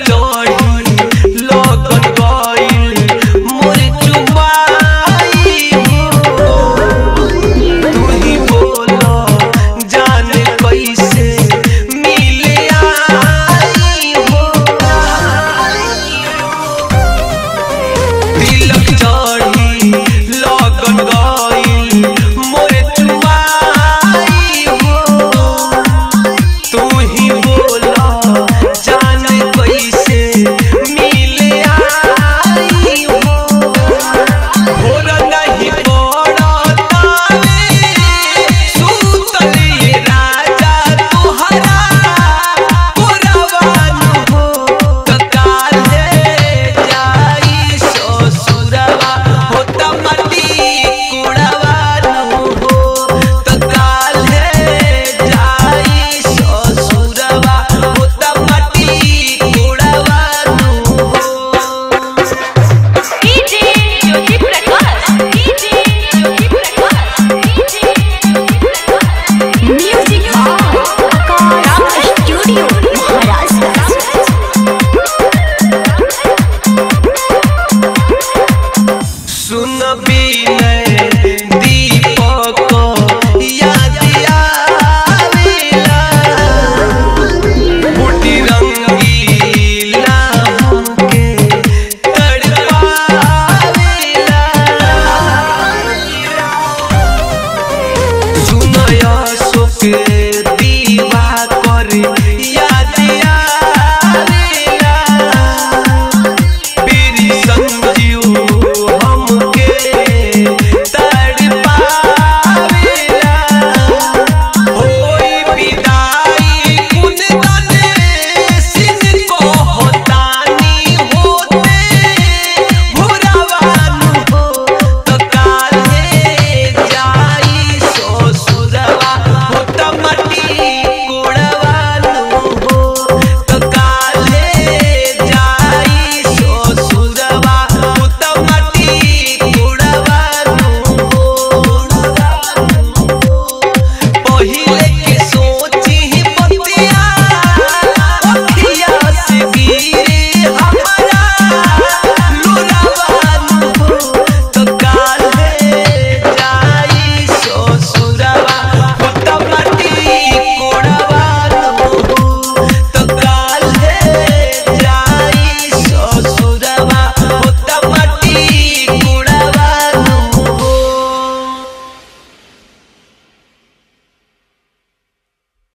Lord. Nabi